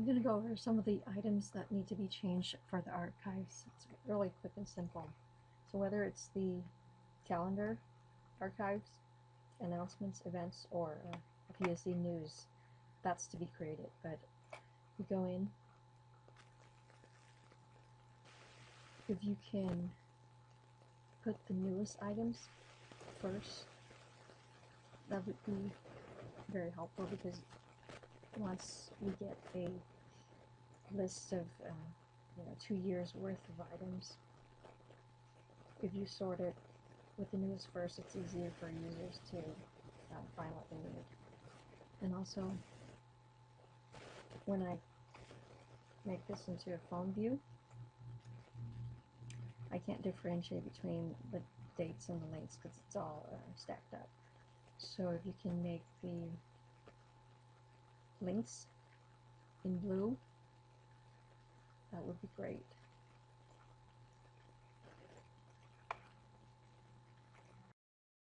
I'm going to go over some of the items that need to be changed for the archives. It's really quick and simple. So whether it's the calendar, archives, announcements, events, or uh, if news, that's to be created. But you go in, if you can put the newest items first, that would be very helpful because once we get a list of uh, you know two years worth of items, if you sort it with the newest first, it's easier for users to uh, find what they need. And also, when I make this into a phone view, I can't differentiate between the dates and the links because it's all uh, stacked up. So if you can make the links in blue, that would be great.